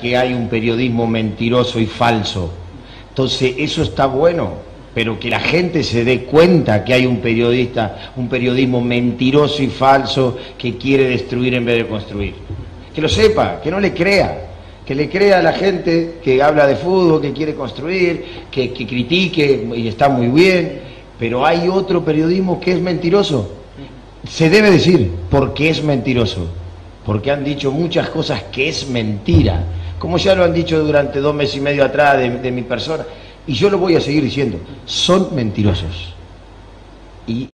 que hay un periodismo mentiroso y falso. Entonces, eso está bueno, pero que la gente se dé cuenta que hay un periodista, un periodismo mentiroso y falso que quiere destruir en vez de construir. Que lo sepa, que no le crea, que le crea a la gente que habla de fútbol, que quiere construir, que, que critique y está muy bien, pero hay otro periodismo que es mentiroso. Se debe decir porque es mentiroso, porque han dicho muchas cosas que es mentira como ya lo han dicho durante dos meses y medio atrás de, mi persona, y yo lo voy a seguir diciendo, son mentirosos. Y